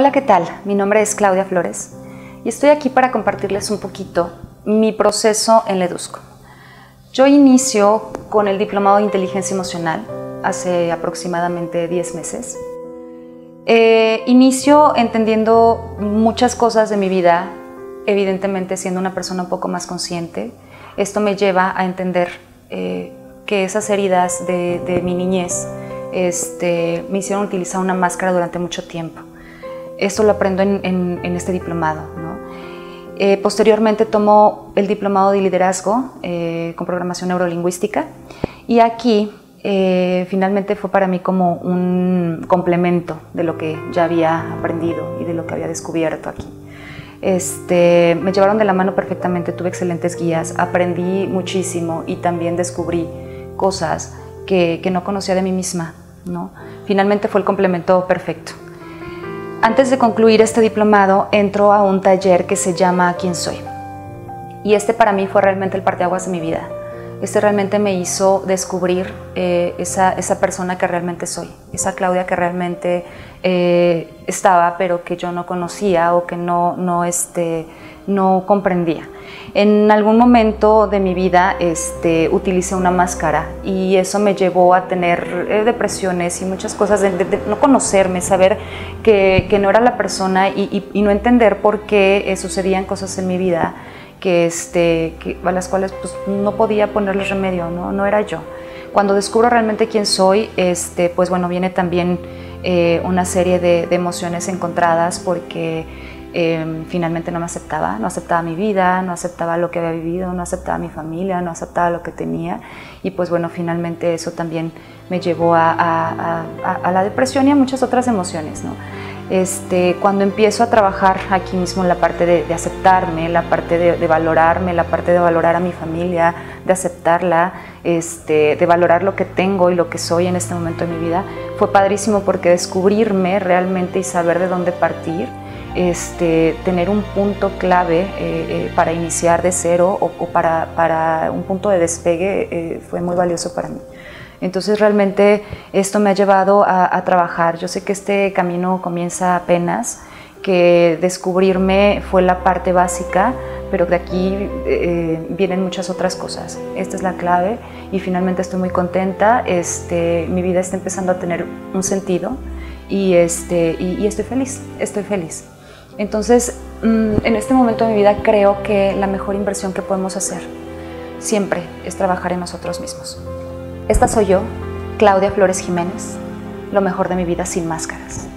Hola, ¿qué tal? Mi nombre es Claudia Flores y estoy aquí para compartirles un poquito mi proceso en Ledusco. Yo inicio con el Diplomado de Inteligencia Emocional hace aproximadamente 10 meses. Eh, inicio entendiendo muchas cosas de mi vida, evidentemente siendo una persona un poco más consciente. Esto me lleva a entender eh, que esas heridas de, mi niñez este, me hicieron utilizar una máscara durante mucho tiempo. Esto lo aprendo en, este diplomado. Eh, posteriormente tomo el diplomado de liderazgo eh, con programación neurolingüística y aquí eh, finalmente fue para mí como un complemento de lo que ya había aprendido y de lo que había descubierto aquí. Este, me llevaron de la mano perfectamente, tuve excelentes guías, aprendí muchísimo y también descubrí cosas que, no conocía de mí misma. Finalmente fue el complemento perfecto. Antes de concluir este diplomado, entro a un taller que se llama ¿Quién soy? Y este para mí fue realmente el parteaguas de mi vida. Este realmente me hizo descubrir eh, esa, esa, persona que realmente soy, esa Claudia que realmente eh, estaba, pero que yo no conocía o que no, no, este, no comprendía. En algún momento de mi vida este, utilicé una máscara y eso me llevó a tener eh, depresiones y muchas cosas, de, no conocerme, saber que, no era la persona y, no entender por qué eh, sucedían cosas en mi vida que, este, a las cuales pues, no podía ponerle remedio, ¿no? no era yo. Cuando descubro realmente quién soy, este, pues bueno, viene también eh, una serie de emociones encontradas porque Em, finalmente no me aceptaba, no aceptaba mi vida, no aceptaba lo que había vivido, no aceptaba mi familia, no aceptaba lo que tenía y pues bueno, finalmente eso también me llevó a, la depresión y a muchas otras emociones. ¿no? Este, cuando empiezo a trabajar aquí mismo en la parte de, aceptarme, la parte de, valorarme, la parte de valorar a mi familia, de aceptarla, este, de valorar lo que tengo y lo que soy en este momento de mi vida, fue padrísimo porque descubrirme realmente y saber de dónde partir este, tener un punto clave eh, eh, para iniciar de cero o, para, un punto de despegue eh, fue muy valioso para mí. Entonces realmente esto me ha llevado a, trabajar. Yo sé que este camino comienza apenas, que descubrirme fue la parte básica, pero de aquí vienen muchas otras cosas. Esta es la clave y finalmente estoy muy contenta. Este, mi vida está empezando a tener un sentido y, este, y estoy feliz, estoy feliz. Entonces, mm, en este momento de mi vida creo que la mejor inversión que podemos hacer siempre es trabajar en nosotros mismos. Esta soy yo, Claudia Flores Jiménez, lo mejor de mi vida sin máscaras.